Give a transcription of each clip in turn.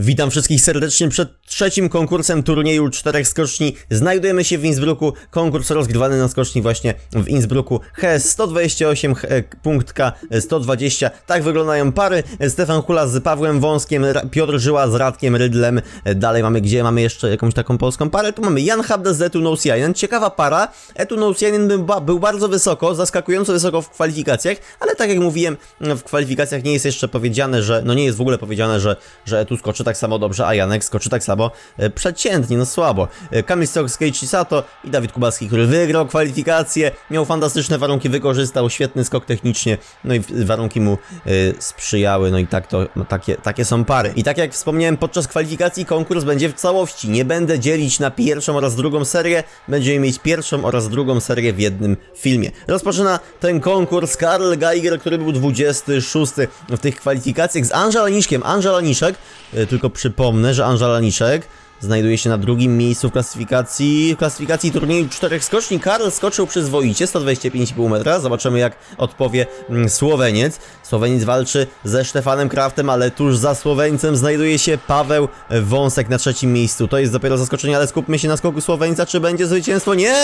Witam wszystkich serdecznie przed trzecim konkursem turnieju czterech skoczni. Znajdujemy się w Innsbrucku. Konkurs rozgrywany na skoczni właśnie w Innsbrucku. HS 128, he- punkt K 120. Tak wyglądają pary. Stefan Hula z Pawłem Wąskiem, Piotr Żyła z Radkiem Rydlem. Dalej mamy, gdzie mamy jeszcze jakąś taką polską parę. Tu mamy Jan Habda z Etu Nousiainen. Ciekawa para. Etu Nousiainen był, był bardzo wysoko, zaskakująco wysoko w kwalifikacjach, ale tak jak mówiłem, w kwalifikacjach nie jest jeszcze powiedziane, że, no nie jest w ogóle powiedziane, że, że Etu skoczy tak samo dobrze, a Janek skoczy tak samo e, przeciętnie, no słabo. E, Kamil Stok, Keiichi Sato i Dawid Kubacki, który wygrał kwalifikacje, miał fantastyczne warunki, wykorzystał świetny skok technicznie, no i warunki mu e, sprzyjały, no i tak to, no takie, takie są pary. I tak jak wspomniałem, podczas kwalifikacji konkurs będzie w całości, nie będę dzielić na pierwszą oraz drugą serię, będziemy mieć pierwszą oraz drugą serię w jednym filmie. Rozpoczyna ten konkurs Karl Geiger, który był 26 w tych kwalifikacjach z Angela Niszkiem. Tylko przypomnę, że Angela Niszek znajduje się na drugim miejscu w klasyfikacji, w klasyfikacji turnieju czterech skoczni. Karl skoczył przyzwoicie, 125,5 metra. Zobaczymy jak odpowie mm, Słoweniec. Słoweniec walczy ze Stefanem Kraftem, ale tuż za Słoweńcem znajduje się Paweł Wąsek na trzecim miejscu. To jest dopiero zaskoczenie, ale skupmy się na skoku Słoweńca. Czy będzie zwycięstwo? Nie!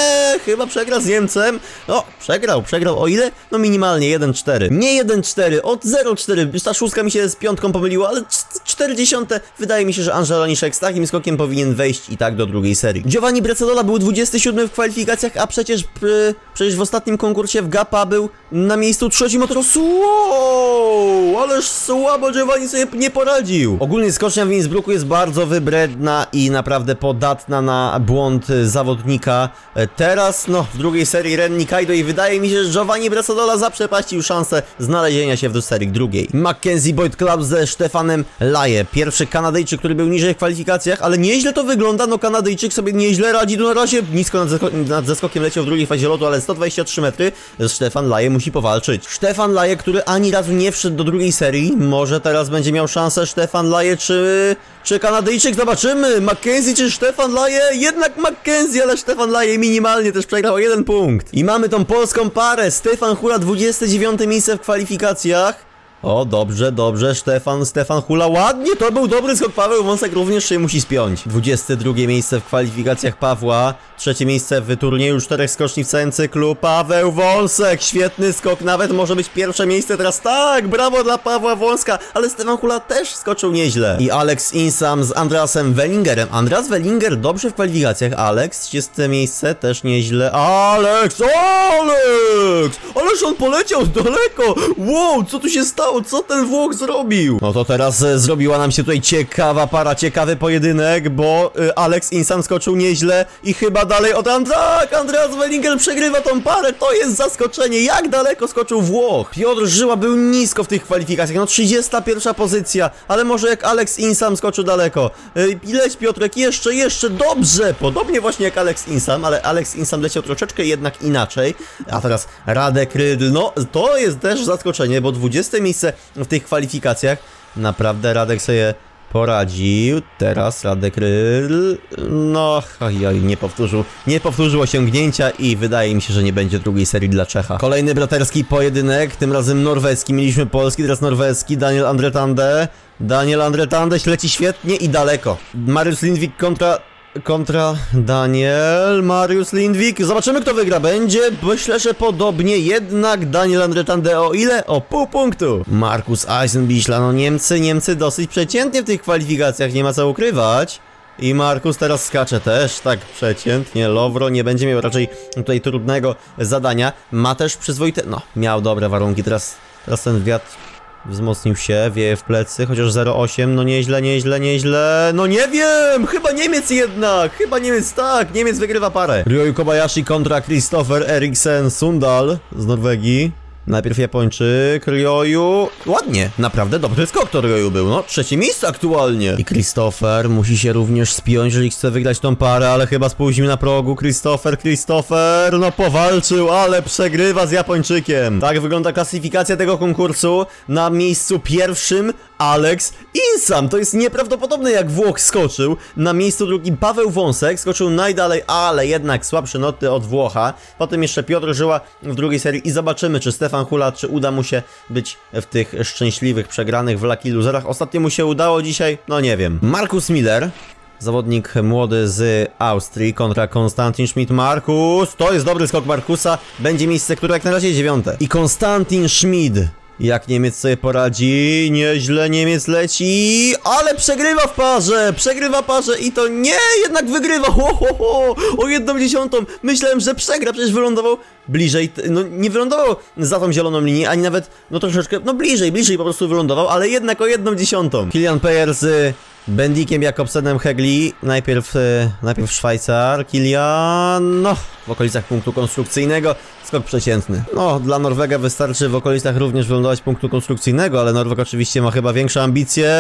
Chyba przegra z Niemcem. No, przegrał, przegrał. O ile? No minimalnie 1-4. Nie 1-4, od 0-4. Ta szóstka mi się z piątką pomyliła, ale 40. Wydaje mi się, że Angela Niszek z takim skokiem powinien wejść i tak do drugiej serii. Giovanni Brecedola był 27 w kwalifikacjach, a przecież pr- przecież w ostatnim konkursie w Gapa był na miejscu trzecim od razu. Wow, ależ słabo Giovanni sobie nie poradził. Ogólnie skocznia w Innsbrucku jest bardzo wybredna i naprawdę podatna na błąd zawodnika. E, Teraz, no, w drugiej serii Renni Kaido i wydaje mi się, że Giovanni Brecedola zaprzepaścił szansę znalezienia się w serii drugiej. Mackenzie Boyd Club ze Stefanem Laje. Pierwszy Kanadyjczyk, który był niżej w kwalifikacjach, ale nieźle to wygląda. No, Kanadyjczyk sobie nieźle radzi. No, na razie nisko nad, zeskok- nad zeskokiem leciał w drugiej fazie lotu, ale 123 metry. Stefan Laje musi powalczyć. Stefan Laje, który ani razu nie wszedł do drugiej serii. Może teraz będzie miał szansę Stefan Laje, czy, czy Kanadyjczyk? Zobaczymy. Mackenzie czy Stefan Laje? Jednak Mackenzie, ale Stefan Laje minimalnie też przegrał jeden punkt. I mamy tą polską parę. Stefan Hula 29 miejsce w kwalifikacjach. O, dobrze, dobrze, Stefan, Stefan Hula, ładnie, to był dobry skok, Paweł Wąsek również się musi spiąć. 22 miejsce w kwalifikacjach Pawła, trzecie miejsce w turnieju czterech skoczni w całym cyklu, Paweł Wąsek, świetny skok, nawet może być pierwsze miejsce teraz, tak, brawo dla Pawła Wąska, ale Stefan Hula też skoczył nieźle. I Alex Insam z Andreasem Wellingerem, Andreas Wellinger dobrze w kwalifikacjach, Alex, 30 miejsce, też nieźle, Alex, Alex, ależ on poleciał daleko, wow, co tu się stało, co ten Włoch zrobił? No to teraz e, zrobiła nam się tutaj ciekawa para, ciekawy pojedynek, bo e, Alex Insam skoczył nieźle i chyba dalej od And tak, Andreas Wellinger przegrywa tą parę, to jest zaskoczenie, jak daleko skoczył Włoch? Piotr Żyła był nisko w tych kwalifikacjach, no 31 pozycja, ale może jak Alex Insam skoczył daleko. E, leć Piotrek, jeszcze, jeszcze, dobrze, podobnie właśnie jak Alex Insam, ale Alex Insam leciał troszeczkę jednak inaczej, a teraz Radek Rydl, no to jest też zaskoczenie, bo 20 miejsce w tych kwalifikacjach, naprawdę Radek sobie poradził, teraz Radek Rydl, no ojoj, nie powtórzył, nie powtórzył osiągnięcia i wydaje mi się, że nie będzie drugiej serii dla Czecha. Kolejny braterski pojedynek, tym razem norweski, mieliśmy polski, teraz norweski, Daniel Andretande, Daniel Andretande leci świetnie i daleko. Mariusz Lindwik kontra kontra Daniel, Mariusz Lindwik. Zobaczymy kto wygra. Będzie, myślę, że podobnie, jednak Daniel Andretande o ile? O pół punktu. Markus Eisenbichler, no Niemcy, Niemcy dosyć przeciętnie w tych kwalifikacjach, nie ma co ukrywać. I Markus teraz skacze też, tak przeciętnie. Lowro nie będzie miał raczej tutaj trudnego zadania. Ma też przyzwoite, no, miał dobre warunki. Teraz, teraz ten wiatr Wzmocnił się, wieje w plecy, chociaż 0,8, no nieźle, nieźle, nieźle, no nie wiem, chyba Niemiec jednak, chyba Niemiec, tak, Niemiec wygrywa parę. Ryoyu Kobayashi kontra Christopher Eriksen Sundal z Norwegii. Najpierw Japończyk, Ryoyu. Ładnie, naprawdę dobry skok to Ryoyu był, no. Trzecie miejsce aktualnie. I Christopher musi się również spiąć, jeżeli chce wygrać tą parę, ale chyba spóźnił na progu. Christopher, Christopher, no powalczył, ale przegrywa z Japończykiem. Tak wygląda klasyfikacja tego konkursu. Na miejscu pierwszym Alex Insam. To jest nieprawdopodobne, jak Włoch skoczył. Na miejscu drugim Paweł Wąsek skoczył najdalej, ale jednak słabsze noty od Włocha. Potem jeszcze Piotr Żyła w drugiej serii i zobaczymy, czy Stefan Stefan Hula, czy uda mu się być w tych szczęśliwych, przegranych w Lucky Loserach. Ostatnio mu się udało dzisiaj, no nie wiem. Markus Miller, Zawodnik młody z Austrii kontra Konstantin Schmidt. Markus, to jest dobry skok Markusa. Będzie miejsce, które jak na razie dziewiąte. I Konstantin Schmidt. Jak Niemiec sobie poradzi? Nieźle Niemiec leci, ale przegrywa w parze, przegrywa parze i to nie, jednak wygrywa, ho, ho, ho, o jedną dziesiątą. Myślałem, że przegra, przecież wylądował bliżej, no nie wylądował za tą zieloną linię, ani nawet, no troszeczkę, no bliżej, bliżej po prostu wylądował, ale jednak o jedną dziesiątą. Kilian Peyer z Bendikiem Jakobsenem Hegli, najpierw, e, najpierw Szwajcar, Kilian, no, w okolicach punktu konstrukcyjnego, skok przeciętny. No, dla Norwega wystarczy w okolicach również wylądować punktu konstrukcyjnego, ale Norweg oczywiście ma chyba większe ambicje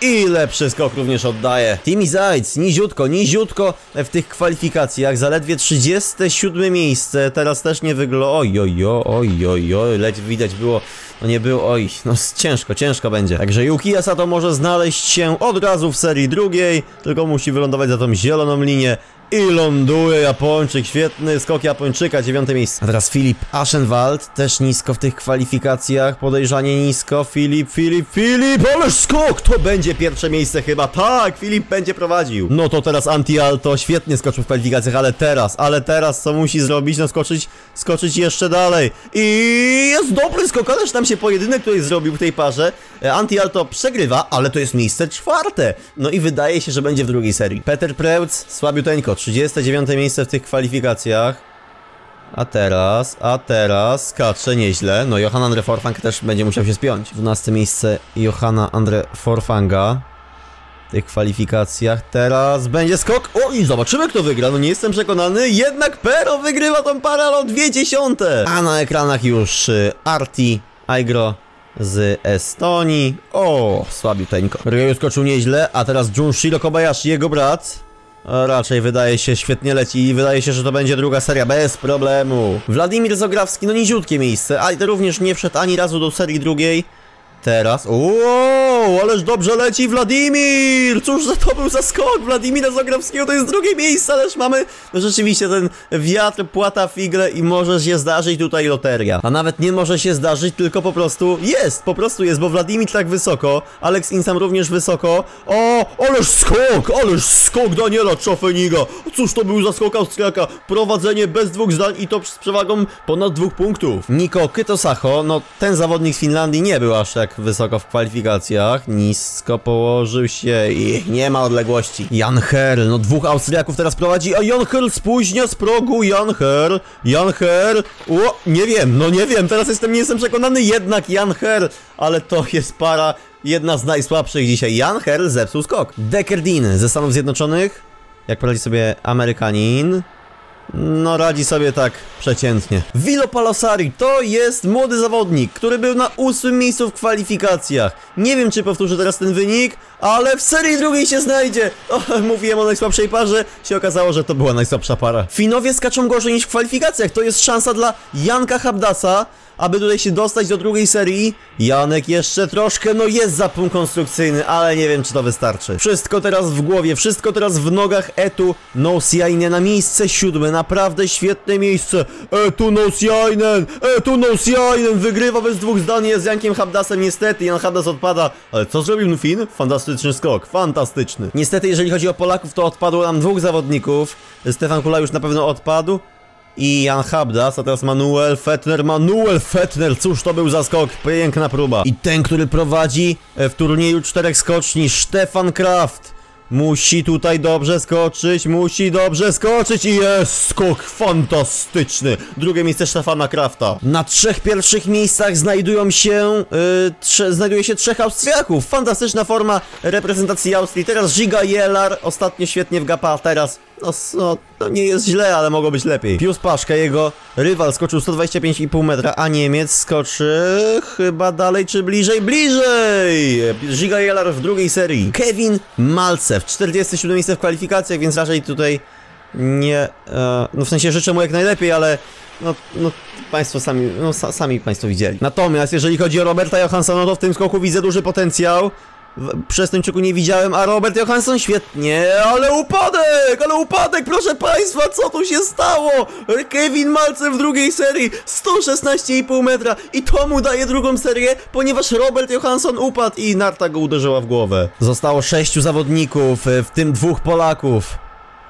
i lepszy skok również oddaje. Timi Zajc, niziutko, niziutko w tych kwalifikacjach, zaledwie 37 miejsce, teraz też nie wygląda, oj, oj, oj, oj, oj, leć widać było, no nie było, oj, no ciężko, ciężko będzie. Także Yuki Asato może znaleźć się od razu w serii drugiej, tylko musi wylądować za tą zieloną linię. I ląduje Japończyk, świetny skok Japończyka, dziewiąte miejsce. A teraz Filip Aschenwald, też nisko w tych kwalifikacjach, podejrzanie nisko. Filip, Filip, Filip, ależ skok! To będzie pierwsze miejsce chyba, tak, Filip będzie prowadził. No to teraz Anti-Alto, świetnie skoczył w kwalifikacjach, ale teraz, ale teraz co musi zrobić? No skoczyć, skoczyć jeszcze dalej. I jest dobry skok, ależ tam się pojedynek tutaj zrobił w tej parze. E, Anti-Alto przegrywa, ale to jest miejsce czwarte. No i wydaje się, że będzie w drugiej serii. Peter Preutz, słabiuteńko, 39 miejsce w tych kwalifikacjach. A teraz, a teraz skacze nieźle. No Johan Andre Forfang też będzie musiał się spiąć. 12 miejsce Johanna Andre Forfanga w tych kwalifikacjach. Teraz będzie skok. O i zobaczymy kto wygra. No nie jestem przekonany. Jednak Pero wygrywa tą parę, o dwie dziesiąte. A na ekranach już y, Arti, Aigro z Estonii. O, słabiuteńko. Ryoyu skoczył nieźle, a teraz Junshiro Kobayashi, jego brat. Raczej wydaje się świetnie leci i wydaje się, że to będzie druga seria bez problemu. Wladimir Zograwski, no niziutkie miejsce, ale to również nie wszedł ani razu do serii drugiej. Teraz, ooo, ależ dobrze leci Wladimir! Cóż za to był za skok Wladimira Zagrawskiego, to jest drugie miejsce, ależ mamy no rzeczywiście ten wiatr, płata figle i może się zdarzyć tutaj loteria. A nawet nie może się zdarzyć, tylko po prostu jest, po prostu jest, bo Wladimir tak wysoko, Alex Insam również wysoko. O, ależ skok, ależ skok Daniela Czofeniga! Cóż to był za skok Austriaka? Prowadzenie bez dwóch zdań i to z przewagą ponad dwóch punktów. Niko Kytosacho, no ten zawodnik z Finlandii nie był aż tak wysoko w kwalifikacjach. Nisko położył się i nie ma odległości. Jan Herl, no dwóch Austriaków teraz prowadzi, a Jan Herl spóźnia z progu. Jan Herl, Jan Herl. O, nie wiem, no nie wiem, teraz jestem, nie jestem przekonany, jednak Jan Herl, ale to jest para jedna z najsłabszych dzisiaj. Jan Herl zepsuł skok. Deckerdin ze Stanów Zjednoczonych. Jak poradzi sobie Amerykanin? No radzi sobie tak przeciętnie. Vilo Palosari to jest młody zawodnik, który był na ósmym miejscu w kwalifikacjach. Nie wiem czy powtórzę teraz ten wynik, ale w serii drugiej się znajdzie. O, mówiłem o najsłabszej parze, się okazało, że to była najsłabsza para. Finowie skaczą gorzej niż w kwalifikacjach, to jest szansa dla Janka Habdasa, aby tutaj się dostać do drugiej serii. Janek jeszcze troszkę, no jest zapłon konstrukcyjny, ale nie wiem czy to wystarczy. Wszystko teraz w głowie, wszystko teraz w nogach Etu Nosiainen na miejsce siódme, naprawdę świetne miejsce. Etu Nosiainen, Etu Nosiainen wygrywa bez dwóch zdań jest z Jankiem Habdasem niestety, Jan Habdas odpada, ale co zrobił Nufin? Fantastyczny skok, fantastyczny. Niestety jeżeli chodzi o Polaków to odpadło nam dwóch zawodników, Stefan Kula już na pewno odpadł i Jan Habdas, a teraz Manuel Fettner, Manuel Fettner, cóż to był za skok, piękna próba. I ten, który prowadzi w turnieju czterech skoczni, Stefan Kraft. Musi tutaj dobrze skoczyć, musi dobrze skoczyć i jest skok fantastyczny. Drugie miejsce Stefana Krafta. Na trzech pierwszych miejscach znajdują się, yy, trze, znajduje się trzech Austriaków. Fantastyczna forma reprezentacji Austrii. Teraz Giga Jelar, ostatnio świetnie w Gapa, teraz no, no, to nie jest źle, ale mogło być lepiej. Pius Paszka, jego rywal, skoczył 125,5 metra, a Niemiec skoczy chyba dalej czy bliżej? Bliżej! Giga Jelar w drugiej serii. Kevin Malcew, 47 miejsce w kwalifikacjach, więc raczej tutaj nie... E, no w sensie życzę mu jak najlepiej, ale... No, no Państwo sami, no sami Państwo widzieli. Natomiast jeżeli chodzi o Roberta Johanssona, to w tym skoku widzę duży potencjał. Przez Tuńczyku nie widziałem, a Robert Johansson świetnie, ale upadek, ale upadek, proszę państwa, co tu się stało? Kevin Malce w drugiej serii, 116,5 metra i to mu daje drugą serię, ponieważ Robert Johansson upadł i narta go uderzyła w głowę. Zostało sześciu zawodników, e, w tym dwóch Polaków.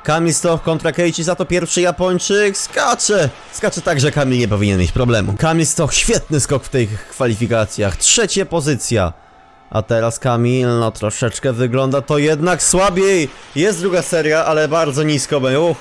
Kamil Stoch kontra Keiichi za to pierwszy Japończyk skacze. Skacze tak, że Kamil nie powinien mieć problemu. Kamil Stoch, świetny skok w tych kwalifikacjach. Trzecia pozycja. A teraz Kamil, no troszeczkę wygląda to jednak słabiej. Jest druga seria, ale bardzo nisko będzie.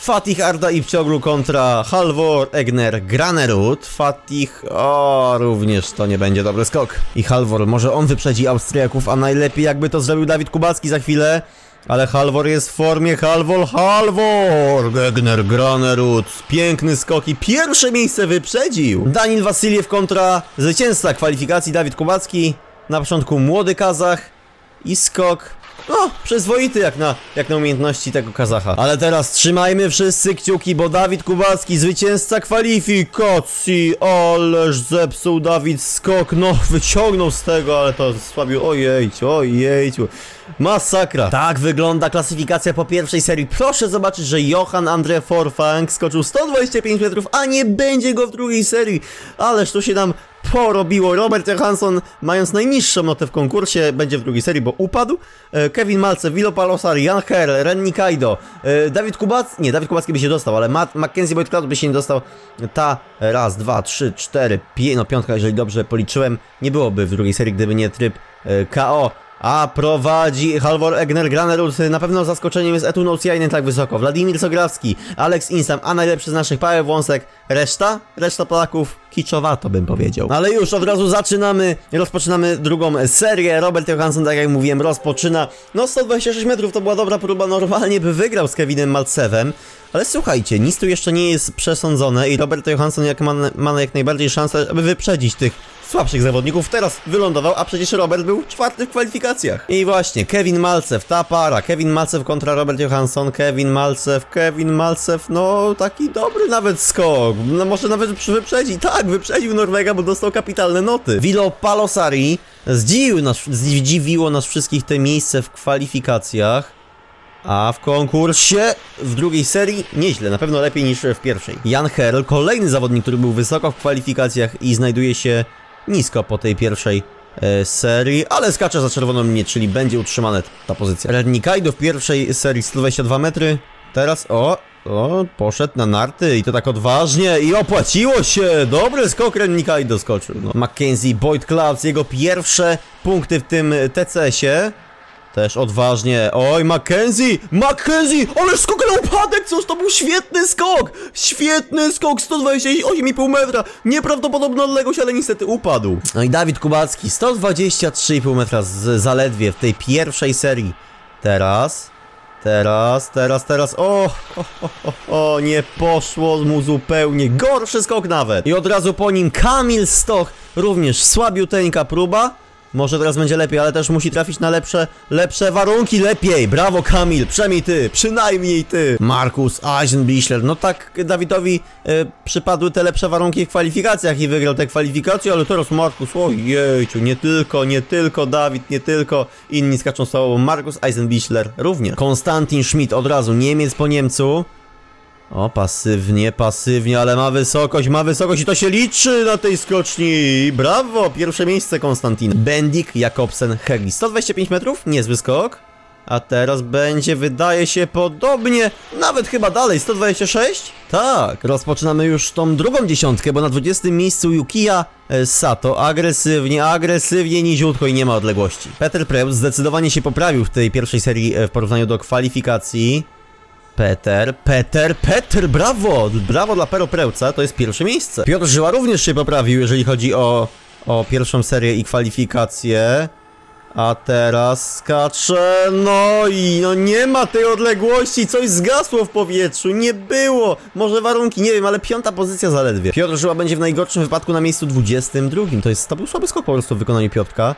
Fatih Arda Ipcioglu kontra Halvor Egner Granerud. Fatih, o, również to nie będzie dobry skok. I Halvor, może on wyprzedzi Austriaków, a najlepiej jakby to zrobił Dawid Kubacki za chwilę. Ale Halvor jest w formie, Halvor, Halvor! Gegner, Granerud, piękny skok i pierwsze miejsce wyprzedził. Danil Wasiliew kontra zwycięzca kwalifikacji Dawid Kubacki. Na początku młody Kazach i skok, no, przyzwoity jak na, jak na umiejętności tego Kazacha. Ale teraz trzymajmy wszyscy kciuki, bo Dawid Kubacki, zwycięzca kwalifikacji, ależ zepsuł Dawid skok, no wyciągnął z tego, ale to słabił, ojejciu, ojejciu. Masakra. Tak wygląda klasyfikacja po pierwszej serii. Proszę zobaczyć, że Johan Andre Forfang skoczył 125 metrów, a nie będzie go w drugiej serii. Ależ to się nam porobiło. Robert Johansson, mając najniższą notę w konkursie, będzie w drugiej serii, bo upadł. E, Kevin Malce, Vilo Palosar, Jan Herr, Ren Nikaido, e, Dawid Kubacki, nie, Dawid Kubacki by się dostał, ale Matt, Mackenzie Boyd by się nie dostał. Ta raz, dwa, trzy, cztery, pięć, no piątka, jeżeli dobrze policzyłem, nie byłoby w drugiej serii, gdyby nie tryb e, KO. A prowadzi Halvor Egner Granerud. Na pewno zaskoczeniem jest Etun Ociainen tak wysoko. Wladimir Sograwski, Alex Insam, a najlepszy z naszych Paweł Wąsek. Reszta? Reszta Polaków kiczowato bym powiedział. Ale już od razu zaczynamy, rozpoczynamy drugą serię. Robert Johansson, tak jak mówiłem, rozpoczyna. No 126 metrów to była dobra próba, normalnie by wygrał z Kevinem Malcewem. Ale słuchajcie, nic tu jeszcze nie jest przesądzone i Robert Johansson jak ma, ma jak najbardziej szansę, aby wyprzedzić tych słabszych zawodników. Teraz wylądował, a przecież Robert był czwarty w kwalifikacjach. I właśnie, Kevin Malcew, ta para. Kevin Malcew kontra Robert Johansson. Kevin Malcew, Kevin Malcew, no taki dobry nawet skok. No może nawet wyprzedzi. Tak, wyprzedził Norwega, bo dostał kapitalne noty. Vilo Palosari zdziwił nas, zdziwiło nas wszystkich te miejsce w kwalifikacjach. A w konkursie w drugiej serii nieźle, na pewno lepiej niż w pierwszej. Jan Herl, kolejny zawodnik, który był wysoko w kwalifikacjach i znajduje się nisko po tej pierwszej e, serii, ale skacze za czerwoną linię, czyli będzie utrzymana ta pozycja. Ren Nikaido w pierwszej serii 122 metry, teraz o, o, poszedł na narty i to tak odważnie i opłaciło się! Dobry skok Ren Nikaido skoczył. No. Mackenzie Boyd Clouds, jego pierwsze punkty w tym TCS-ie. Też odważnie. Oj, Mackenzie! Mackenzie! Ale skok na upadek! Cóż, to był świetny skok! Świetny skok! 128,5 metra! Nieprawdopodobna odległość, ale niestety upadł. No i Dawid Kubacki, 123,5 metra z, zaledwie w tej pierwszej serii. Teraz... Teraz, teraz, teraz, o, o, o, o, nie poszło mu zupełnie, gorszy skok nawet. I od razu po nim Kamil Stoch, również słabiuteńka próba. Może teraz będzie lepiej, ale też musi trafić na lepsze, lepsze warunki, lepiej. Brawo Kamil, przynajmniej ty, przynajmniej ty. Markus Eisenbichler, no tak Dawidowi e, przypadły te lepsze warunki w kwalifikacjach i wygrał te kwalifikacje, ale teraz Markus, ojejciu, nie tylko, nie tylko Dawid, nie tylko inni skaczą z sobą, Markus Eisenbichler również. Konstantin Schmidt od razu, Niemiec po Niemcu. O, pasywnie, pasywnie, ale ma wysokość, ma wysokość i to się liczy na tej skoczni. Brawo, pierwsze miejsce Konstantin. Bendik, Jakobsen, Hegli. 125 metrów, niezły skok. A teraz będzie, wydaje się, podobnie, nawet chyba dalej, 126? Tak, rozpoczynamy już tą drugą dziesiątkę, bo na 20 miejscu Yukiya e, Sato, agresywnie, agresywnie, niziutko i nie ma odległości. Peter Preus zdecydowanie się poprawił w tej pierwszej serii e, w porównaniu do kwalifikacji. Peter, Peter, Peter, brawo! Brawo dla Pero Preuca, to jest pierwsze miejsce. Piotr Żyła również się poprawił, jeżeli chodzi o, o pierwszą serię i kwalifikacje. A teraz skacze, no i no nie ma tej odległości, coś zgasło w powietrzu, nie było. Może warunki, nie wiem, ale piąta pozycja zaledwie. Piotr Żyła będzie w najgorszym wypadku na miejscu 22. To jest, to był słaby skok po prostu w wykonaniu Piotrka.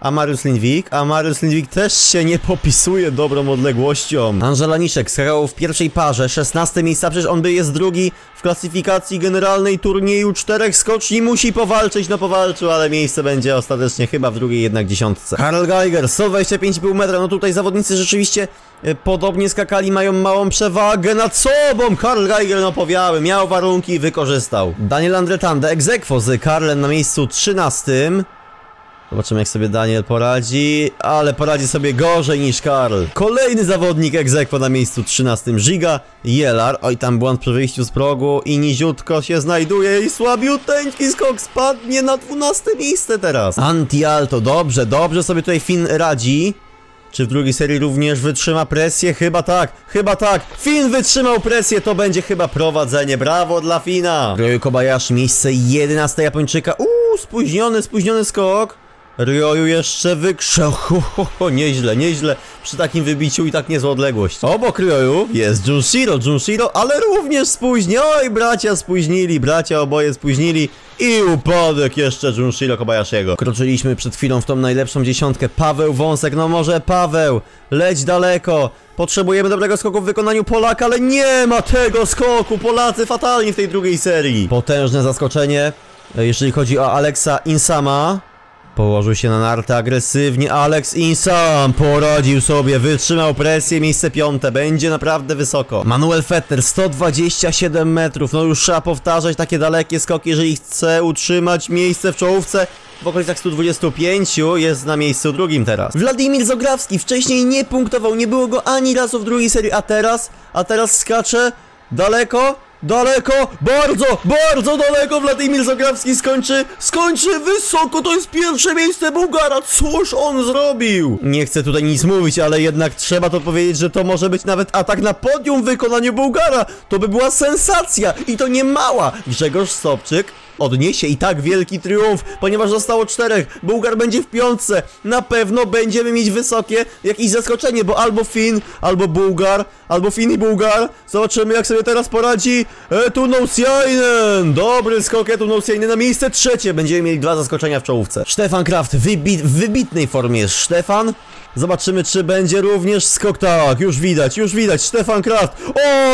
A Mariusz Lindwik? A Mariusz Lindwik też się nie popisuje dobrą odległością. Angela Niszek skakał w pierwszej parze, 16 miejsca, przecież on by jest drugi w klasyfikacji generalnej turnieju czterech skoczni. Musi powalczyć, no powalczył, ale miejsce będzie ostatecznie chyba w drugiej jednak dziesiątce. Karl Geiger, 125,5 metra, no tutaj zawodnicy rzeczywiście e, podobnie skakali, mają małą przewagę nad sobą. Karl Geiger, no powiały, miał warunki i wykorzystał. Daniel Andretande, egzekwo z Karlem na miejscu 13. Zobaczymy jak sobie Daniel poradzi, ale poradzi sobie gorzej niż Karl. Kolejny zawodnik egzekwo na miejscu 13. Giga Jelar. Oj, tam błąd przy wyjściu z progu i niziutko się znajduje i słabiuteńki skok spadnie na 12 miejsce teraz. Anti-Alto, dobrze, dobrze sobie tutaj Finn radzi. Czy w drugiej serii również wytrzyma presję? Chyba tak, chyba tak. Finn wytrzymał presję, to będzie chyba prowadzenie. Brawo dla Fina. Ryoyu Kobayashi, miejsce 11 Japończyka. Uuu, spóźniony, spóźniony skok. Ryoyu jeszcze wykrzał. Nieźle, nieźle. Przy takim wybiciu i tak niezła odległość. Obok Ryoyu jest Junshiro, Junshiro, ale również spóźni. Oj, bracia spóźnili, bracia oboje spóźnili. I upadek jeszcze Junshiro Kobayashiego. Kroczyliśmy przed chwilą w tą najlepszą dziesiątkę. Paweł Wąsek, no może Paweł, leć daleko. Potrzebujemy dobrego skoku w wykonaniu Polaka, ale nie ma tego skoku. Polacy fatalni w tej drugiej serii. Potężne zaskoczenie, e, jeżeli chodzi o Alexa Insama. Położył się na nartę agresywnie, Alex Insam poradził sobie, wytrzymał presję, miejsce piąte, będzie naprawdę wysoko. Manuel Fetter, 127 metrów, no już trzeba powtarzać takie dalekie skoki, jeżeli chce utrzymać miejsce w czołówce. W okolicach 125 jest na miejscu drugim teraz. Wladimir Zograwski wcześniej nie punktował, nie było go ani razu w drugiej serii, a teraz, a teraz skacze daleko, Daleko, bardzo, bardzo daleko Władimir Zagrawski skończy, skończy wysoko, to jest pierwsze miejsce Bułgara, cóż on zrobił? Nie chcę tutaj nic mówić, ale jednak trzeba to powiedzieć, że to może być nawet atak na podium w wykonaniu Bułgara, to by była sensacja i to nie mała. Grzegorz Sobczyk odniesie i tak wielki triumf, ponieważ zostało czterech. Bułgar będzie w piątce. Na pewno będziemy mieć wysokie jakieś zaskoczenie, bo albo Fin, albo Bułgar, albo Fin i Bułgar. Zobaczymy jak sobie teraz poradzi Etunousiainen. Dobry skok Etunousiainen na miejsce trzecie. Będziemy mieli dwa zaskoczenia w czołówce. Stefan Kraft wybi w wybitnej formie jest Stefan. Zobaczymy, czy będzie również skok. Tak, już widać, już widać. Stefan Kraft.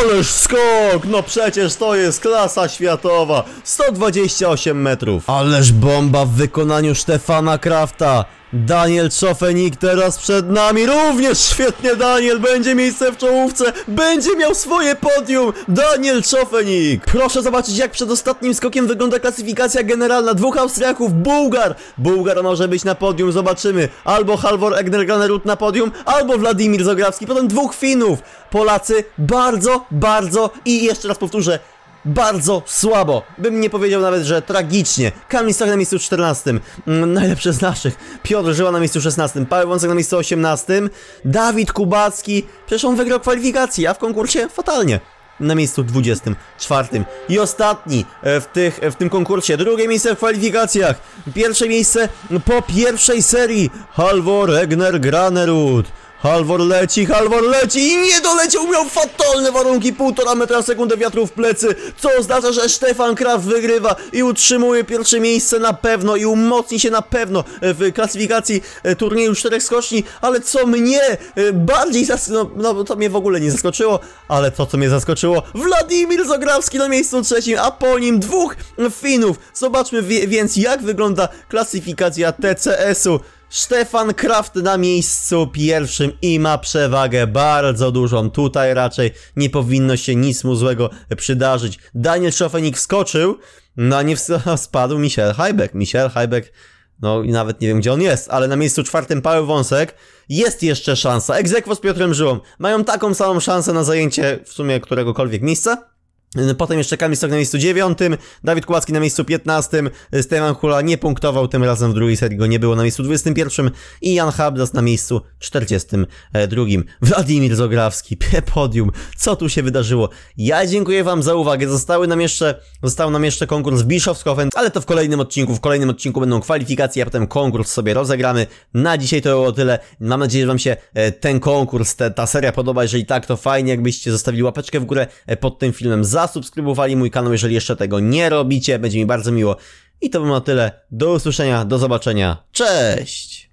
Oleż skok! No przecież to jest klasa światowa. 128 metrów. Ależ bomba w wykonaniu Stefana Krafta. Daniel Czofenik teraz przed nami, również świetnie Daniel, będzie miejsce w czołówce, będzie miał swoje podium, Daniel Czofenik. Proszę zobaczyć jak przed ostatnim skokiem wygląda klasyfikacja generalna, dwóch Austriaków, Bułgar, Bułgar może być na podium, zobaczymy, albo Halvor Egner Granerud na podium, albo Wladimir Zograwski, potem dwóch Finów, Polacy bardzo, bardzo i jeszcze raz powtórzę, bardzo słabo. Bym nie powiedział nawet, że tragicznie. Kamil Stach na miejscu 14. Mm, najlepszy z naszych. Piotr Żyła na miejscu 16. Paweł Wąsek na miejscu 18. Dawid Kubacki. Przecież on wygrał kwalifikację, a w konkursie fatalnie. Na miejscu 24. I ostatni e, w, tych, w tym konkursie. Drugie miejsce w kwalifikacjach. Pierwsze miejsce po pierwszej serii. Halvor Egner Granerud. Halvor leci, Halvor leci i nie doleciał, miał fatalne warunki, półtora metra sekundę wiatru w plecy, co oznacza, że Stefan Kraft wygrywa i utrzymuje pierwsze miejsce na pewno i umocni się na pewno w klasyfikacji e, turnieju czterech skoczni, ale co mnie e, bardziej zaskoczyło, no, no to mnie w ogóle nie zaskoczyło, ale to co mnie zaskoczyło, Wladimir Zograwski na miejscu trzecim, a po nim dwóch Finów. Zobaczmy więc jak wygląda klasyfikacja TCS-u. Stefan Kraft na miejscu pierwszym i ma przewagę bardzo dużą. Tutaj raczej nie powinno się nic mu złego przydarzyć. Daniel Szofenik wskoczył, no a nie spadł Michel Hajbek. Michel Hajbek, no i nawet nie wiem gdzie on jest, ale na miejscu czwartym Paweł Wąsek jest jeszcze szansa. Egzekwo z Piotrem Żyłą mają taką samą szansę na zajęcie w sumie któregokolwiek miejsca. Potem jeszcze Kamil Stok na miejscu 9, Dawid Kłacki na miejscu 15, Stefan Hula nie punktował, tym razem w drugiej serii go nie było na miejscu 21 i Jan Habdas na miejscu 42. Wladimir Zograwski, podium, co tu się wydarzyło? Ja dziękuję wam za uwagę, zostały nam jeszcze, został nam jeszcze konkurs Bischofskofen, ale to w kolejnym odcinku, w kolejnym odcinku będą kwalifikacje, a potem konkurs sobie rozegramy. Na dzisiaj to było tyle, mam nadzieję, że wam się e, ten konkurs, te, ta seria podoba, jeżeli tak, to fajnie jakbyście zostawili łapeczkę w górę e, pod tym filmem za zasubskrybowali mój kanał, jeżeli jeszcze tego nie robicie, będzie mi bardzo miło. I to by było na tyle. Do usłyszenia, do zobaczenia. Cześć!